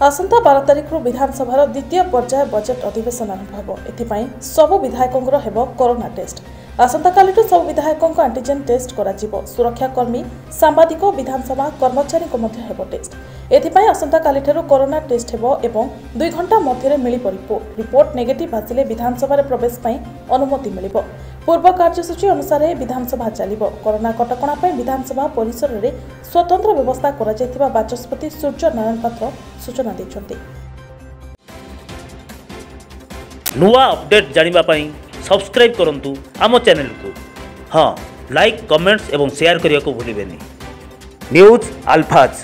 ଆସନ୍ତା ବାର ତାରିଖରୁ ବିଧାନସଭାର ଦ୍ୱିତୀୟ ପର୍ଯ୍ୟାୟ ବଜେଟ୍ ଅଧିବେଶନ ଆରମ୍ଭ ହେବ ଏଥିପାଇଁ ସବୁ ବିଧାୟକଙ୍କର ହେବ କରୋନା ଟେଷ୍ଟ ଆସନ୍ତାକାଲିଠୁ ସବୁ ବିଧାୟକଙ୍କ ଆଣ୍ଟିଜେନ୍ ଟେଷ୍ଟ କରାଯିବ। ସୁରକ୍ଷାକର୍ମୀ ସାମ୍ବାଦିକ ବିଧାନସଭା କର୍ମଚାରୀଙ୍କ ମଧ୍ୟ ହେବ ଟେଷ୍ଟ ଏଥିପାଇଁ ଆସନ୍ତାକାଲିଠାରୁ କରୋନା ଟେଷ୍ଟ ହେବ ଏବଂ ଦୁଇ ଘଣ୍ଟା ମଧ୍ୟରେ ମିଳିବ ରିପୋର୍ଟ ରିପୋର୍ଟ ନେଗେଟିଭ୍ ଆସିଲେ ବିଧାନସଭାରେ ପ୍ରବେଶ ପାଇଁ ଅନୁମତି ମିଳିବ। ପୂର୍ବ କାର୍ଯ୍ୟସୂଚୀ ଅନୁସାରେ ବିଧାନସଭା ଚାଲିବ। କରୋନା କଟକଣା ପାଇଁ ବିଧାନସଭା ପରିସରରେ ସ୍ୱତନ୍ତ୍ର ବ୍ୟବସ୍ଥା କରାଯାଇଥିବା ବାଚସ୍ପତି ସୂର୍ଯ୍ୟ ନାରାୟଣ ପାତ୍ର ସୂଚନା ଦେଇଛନ୍ତି। ନୂଆ ଅପଡେଟ୍ ଜାଣିବା ପାଇଁ ସବସ୍କ୍ରାଇବ୍ କରନ୍ତୁ ଆମ ଚ୍ୟାନେଲକୁ ହଁ ଲାଇକ୍ କମେଣ୍ଟସ୍ ଏବଂ ସେୟାର କରିବାକୁ ଭୁଲିବେନି। ନ୍ୟୁଜ୍ ଆଲଫାଜ୍